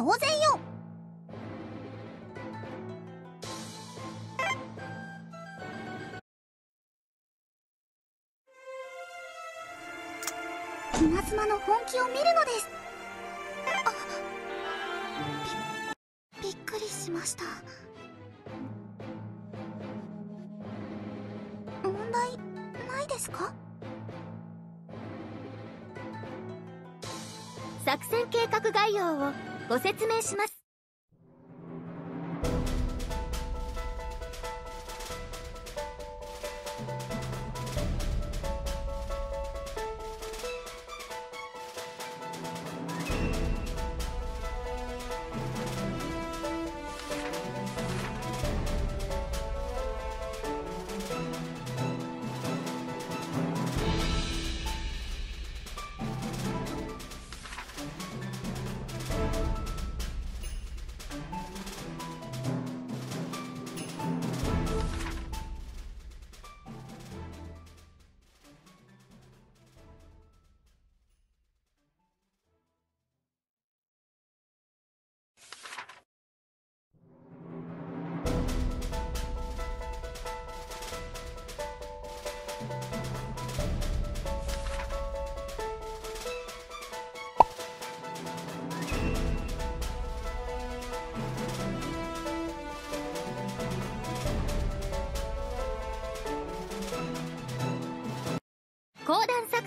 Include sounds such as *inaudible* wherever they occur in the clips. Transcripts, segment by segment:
当然よ。稲妻の本気を見るのです。あびびっくりしました。問題ないですか？作戦計画概要を。ご説明します。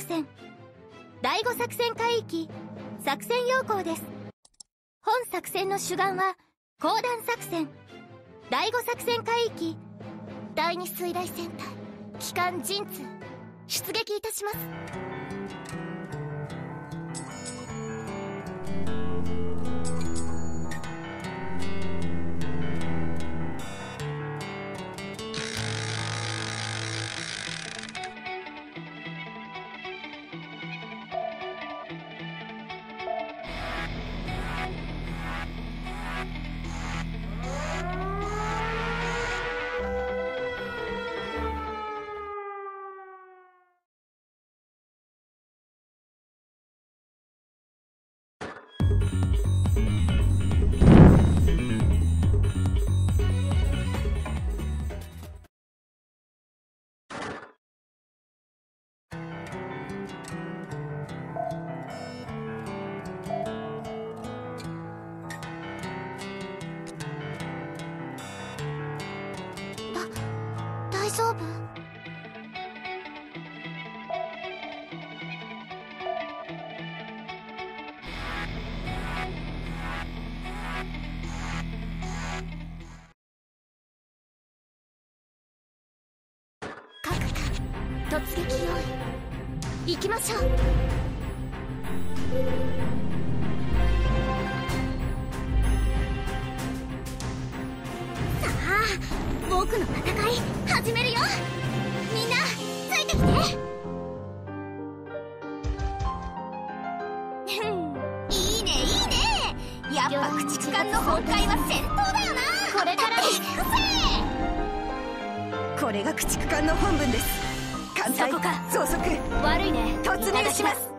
戦。第5作戦海域作戦要項です。本作戦の主眼は講談作戦。第5作戦海域第2水雷戦隊機関陣痛出撃いたします。行きましょう。さあ僕の戦い始めるよ。みんなついてきて。いいねいいね。やっぱ駆逐艦の崩壊は戦闘だよな。これからですこれが駆逐艦の本分です。艦隊そこか。増速。悪いね。突入します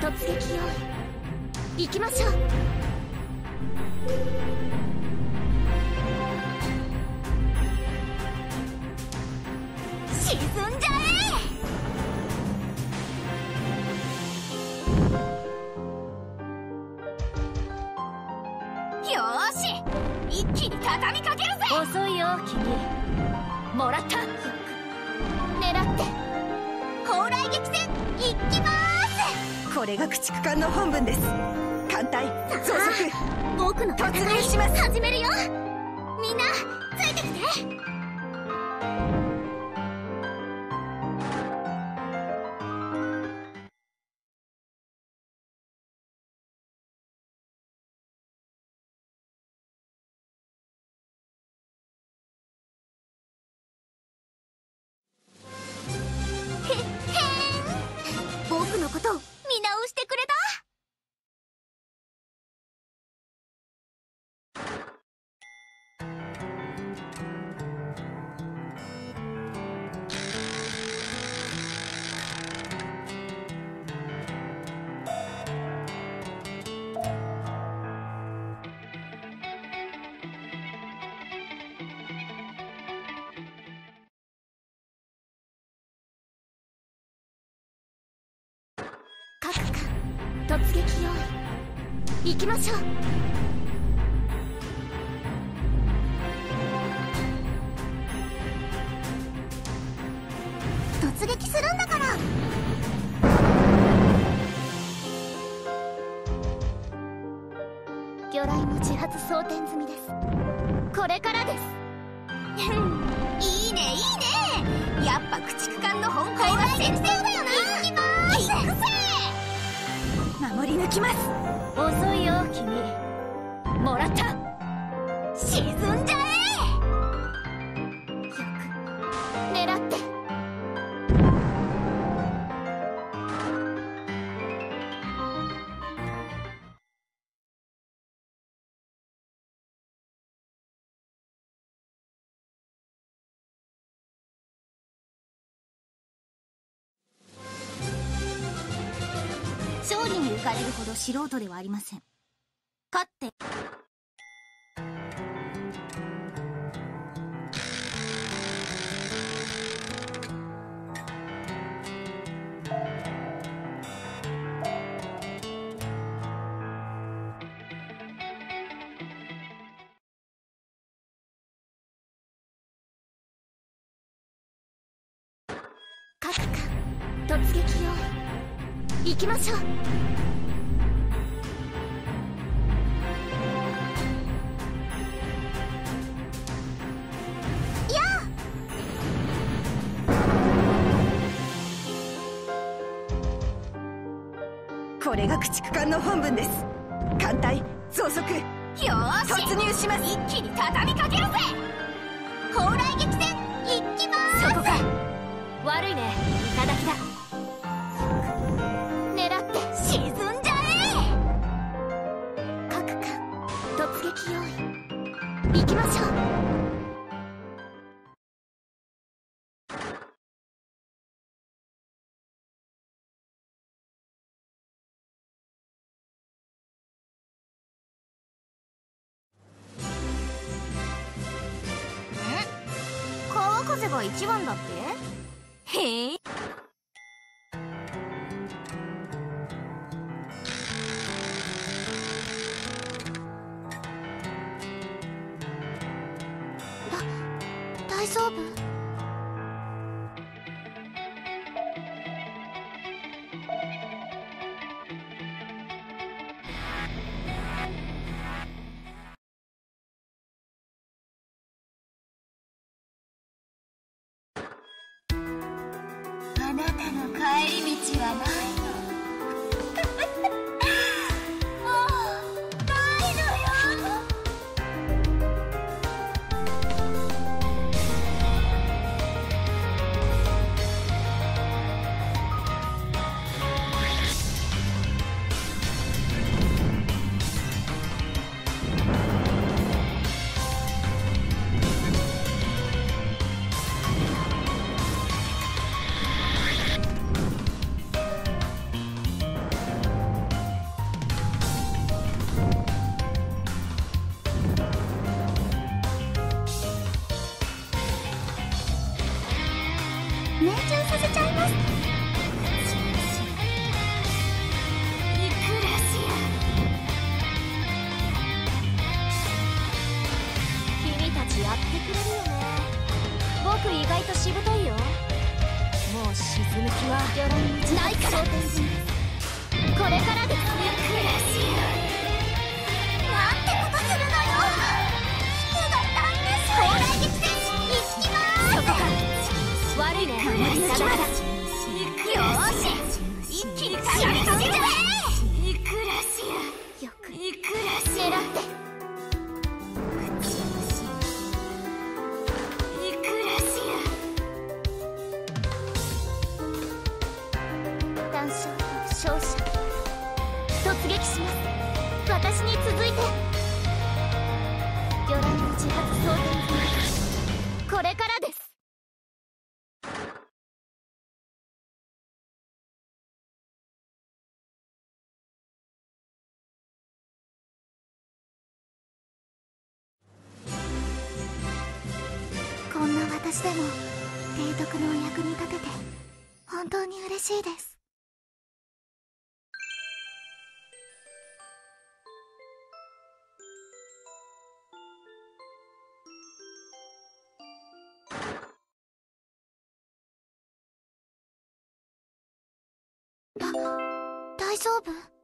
突撃用意行きましょう。沈んじゃえ。よーし一気に畳みかけるぜ。遅いよ君。もらった。狙って。蓬莱激戦。いきまーこれが駆逐艦の本分です。艦隊増速す僕の突入します。始めるよ。みんなまー *laughs* す。行くぜ。守り抜きます遅いよ君。もらった。沈ん勝利に浮かれるほど素人ではありません。勝って。突撃用意行きましょう。これが駆逐艦の本分です。艦隊増速。よーし。突入します。一気に畳みかけるぜ。砲雷撃戦行きまーす。そこか。悪いね。頂きだ行きましょう。川風が一番だって？へえ。僕意外としぶといよ。もう沈む気はないからこれからですなんてことするのよ。人が断念す。砲雷撃戦士行きまーすそこか。悪いね。いただきだよーし。一気に畳みかけるぜい私でも提督のお役に立てて本当に嬉しいです。だ大丈夫？